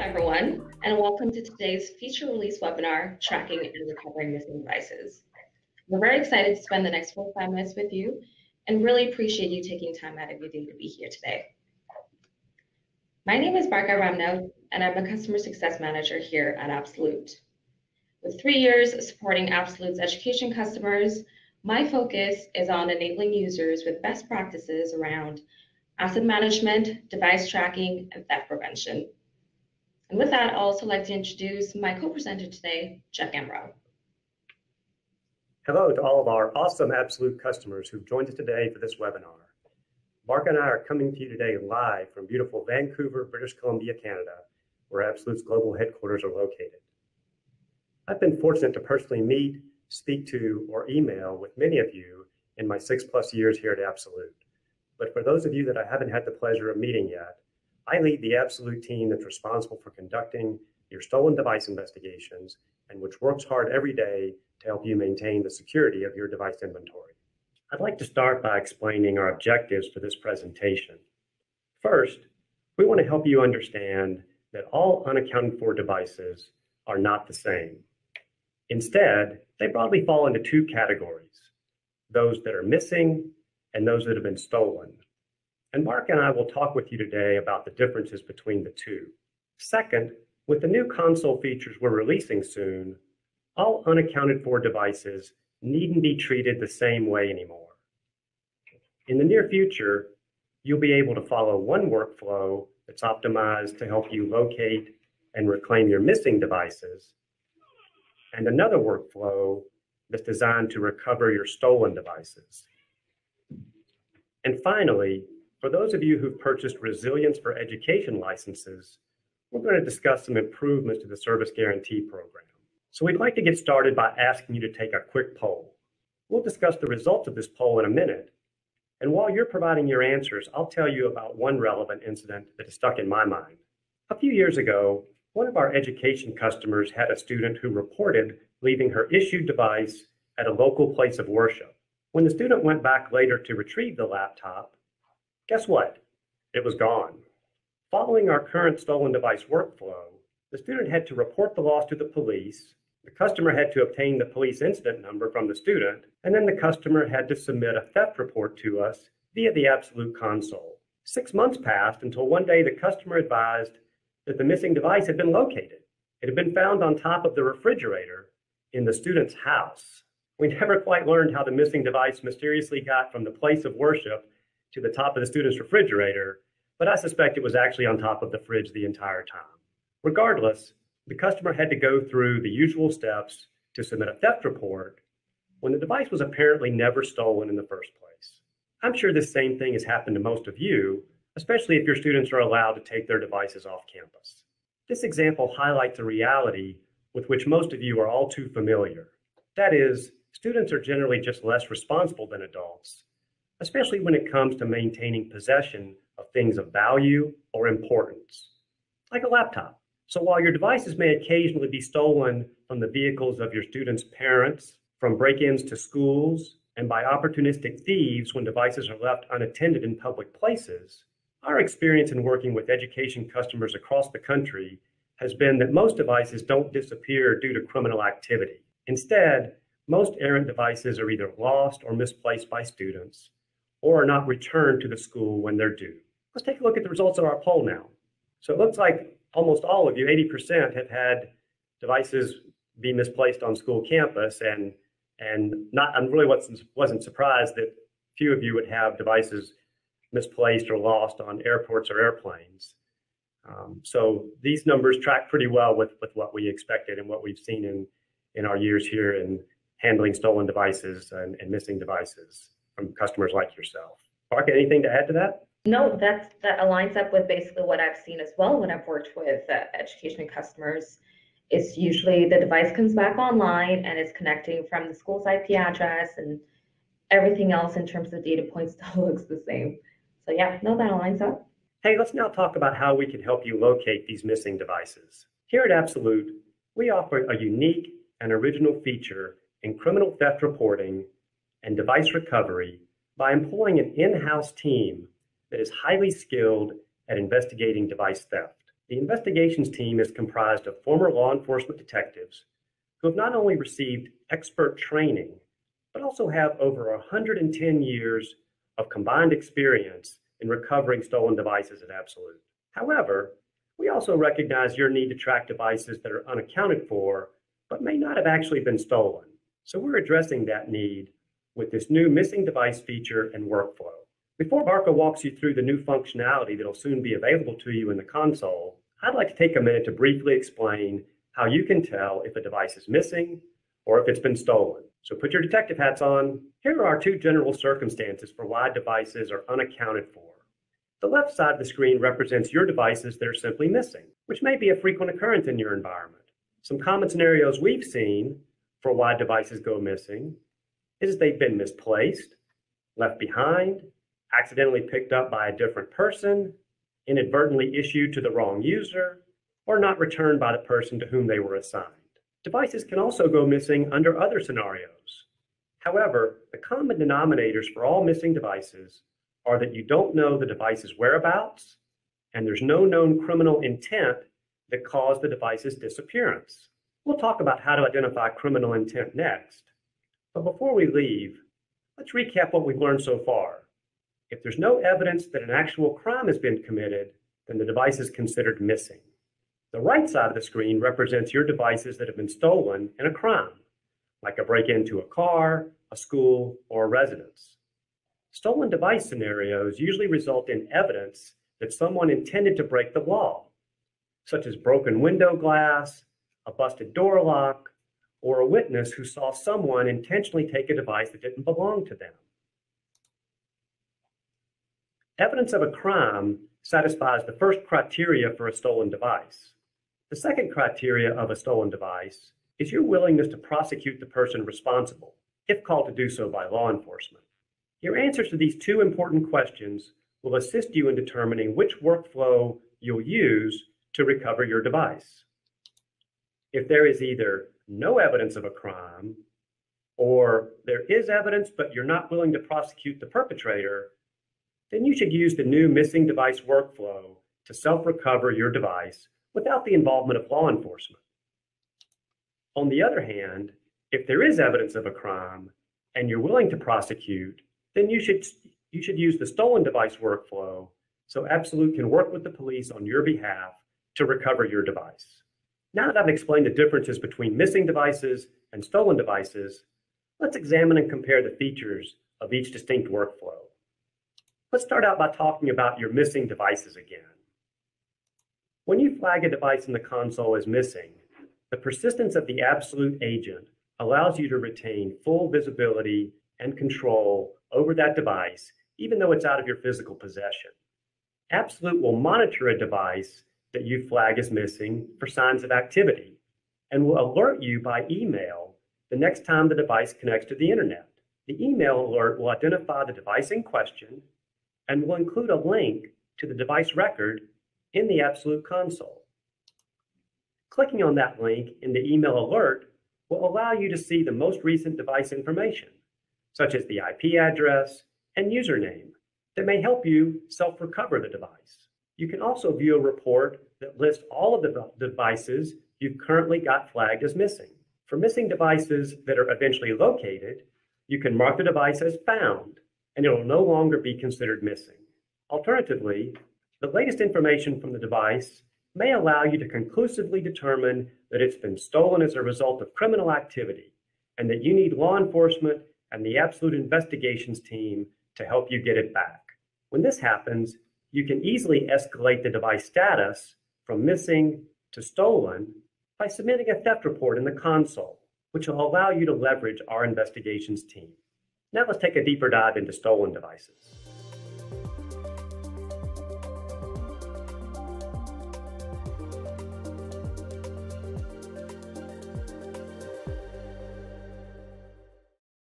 everyone, and welcome to today's feature release webinar, Tracking and Recovering Missing Devices. We're very excited to spend the next 45 minutes with you and really appreciate you taking time out of your day to be here today. My name is Barkha Ramnauth, and I'm a Customer Success Manager here at Absolute. With three years supporting Absolute's education customers, my focus is on enabling users with best practices around asset management, device tracking, and theft prevention. And with that, I'd also like to introduce my co-presenter today, Jeff Gambrell. Hello to all of our awesome Absolute customers who've joined us today for this webinar. Barkha and I are coming to you today live from beautiful Vancouver, British Columbia, Canada, where Absolute's global headquarters are located. I've been fortunate to personally meet, speak to, or email with many of you in my six plus years here at Absolute. But for those of you that I haven't had the pleasure of meeting yet, I lead the Absolute team that's responsible for conducting your stolen device investigations and which works hard every day to help you maintain the security of your device inventory. I'd like to start by explaining our objectives for this presentation. First, we want to help you understand that all unaccounted for devices are not the same. Instead, they broadly fall into two categories those that are missing and those that have been stolen. And Barkha and I will talk with you today about the differences between the two. Second, with the new console features we're releasing soon, all unaccounted for devices needn't be treated the same way anymore. In the near future, you'll be able to follow one workflow that's optimized to help you locate and reclaim your missing devices, and another workflow that's designed to recover your stolen devices. And finally, for those of you who've purchased Resilience for Education licenses, we're going to discuss some improvements to the Service Guarantee Program. So we'd like to get started by asking you to take a quick poll. We'll discuss the results of this poll in a minute. And while you're providing your answers, I'll tell you about one relevant incident that has stuck in my mind. A few years ago, one of our education customers had a student who reported leaving her issued device at a local place of worship. When the student went back later to retrieve the laptop, Guess what? It was gone. Following our current stolen device workflow, the student had to report the loss to the police, the customer had to obtain the police incident number from the student, and then the customer had to submit a theft report to us via the Absolute console. Six months passed until one day the customer advised that the missing device had been located. It had been found on top of the refrigerator in the student's house. We never quite learned how the missing device mysteriously got from the place of worship to the top of the student's refrigerator, but I suspect it was actually on top of the fridge the entire time. Regardless, the customer had to go through the usual steps to submit a theft report when the device was apparently never stolen in the first place. I'm sure this same thing has happened to most of you, especially if your students are allowed to take their devices off campus. This example highlights a reality with which most of you are all too familiar. That is, students are generally just less responsible than adults, especially when it comes to maintaining possession of things of value or importance, like a laptop. So while your devices may occasionally be stolen from the vehicles of your students' parents, from break ins to schools, and by opportunistic thieves when devices are left unattended in public places, our experience in working with education customers across the country has been that most devices don't disappear due to criminal activity. Instead, most errant devices are either lost or misplaced by students, or are not returned to the school when they're due. Let's take a look at the results of our poll now. So it looks like almost all of you, 80%, have had devices be misplaced on school campus, and and not I'm really wasn't wasn't surprised that few of you would have devices misplaced or lost on airports or airplanes. Um, so these numbers track pretty well with with what we expected and what we've seen in in our years here in handling stolen devices and, and missing devices from customers like yourself. Barkha, anything to add to that? No, that's that aligns up with basically what I've seen as well when I've worked with uh, education customers. It's usually the device comes back online and it's connecting from the school's IP address and everything else in terms of data points still looks the same. So yeah, no, that aligns up. Hey, let's now talk about how we can help you locate these missing devices. Here at Absolute, we offer a unique and original feature in criminal theft reporting and device recovery by employing an in-house team that is highly skilled at investigating device theft. The investigations team is comprised of former law enforcement detectives who have not only received expert training, but also have over 110 years of combined experience in recovering stolen devices at Absolute. However, we also recognize your need to track devices that are unaccounted for, but may not have actually been stolen. So we're addressing that need with this new missing device feature and workflow. Before Barkha walks you through the new functionality that'll soon be available to you in the console, I'd like to take a minute to briefly explain how you can tell if a device is missing or if it's been stolen. So put your detective hats on. Here are two general circumstances for why devices are unaccounted for. The left side of the screen represents your devices that are simply missing, which may be a frequent occurrence in your environment. Some common scenarios we've seen for why devices go missing is they've been misplaced, left behind, accidentally picked up by a different person, inadvertently issued to the wrong user, or not returned by the person to whom they were assigned. Devices can also go missing under other scenarios. However, the common denominators for all missing devices are that you don't know the device's whereabouts and there's no known criminal intent that caused the device's disappearance. We'll talk about how to identify criminal intent next. But before we leave, let's recap what we've learned so far. If there's no evidence that an actual crime has been committed, then the device is considered missing. The right side of the screen represents your devices that have been stolen in a crime, like a break into a car, a school, or a residence. Stolen device scenarios usually result in evidence that someone intended to break the law, such as broken window glass, a busted door lock, or a witness who saw someone intentionally take a device that didn't belong to them. Evidence of a crime satisfies the first criteria for a stolen device. The second criteria of a stolen device is your willingness to prosecute the person responsible, if called to do so by law enforcement. Your answers to these two important questions will assist you in determining which workflow you'll use to recover your device. If there is either no evidence of a crime, or there is evidence but you're not willing to prosecute the perpetrator, then you should use the new missing device workflow to self-recover your device without the involvement of law enforcement. On the other hand, if there is evidence of a crime and you're willing to prosecute, then you should, you should use the stolen device workflow so Absolute can work with the police on your behalf to recover your device. Now that I've explained the differences between missing devices and stolen devices, let's examine and compare the features of each distinct workflow. Let's start out by talking about your missing devices again. When you flag a device in the console as missing, the persistence of the absolute agent allows you to retain full visibility and control over that device, even though it's out of your physical possession. Absolute will monitor a device that you flag as missing for signs of activity and will alert you by email the next time the device connects to the internet. The email alert will identify the device in question and will include a link to the device record in the Absolute console. Clicking on that link in the email alert will allow you to see the most recent device information such as the IP address and username that may help you self-recover the device. You can also view a report that lists all of the devices you've currently got flagged as missing. For missing devices that are eventually located, you can mark the device as found, and it will no longer be considered missing. Alternatively, the latest information from the device may allow you to conclusively determine that it's been stolen as a result of criminal activity and that you need law enforcement and the Absolute Investigations team to help you get it back. When this happens, you can easily escalate the device status from missing to stolen by submitting a theft report in the console, which will allow you to leverage our investigations team. Now let's take a deeper dive into stolen devices.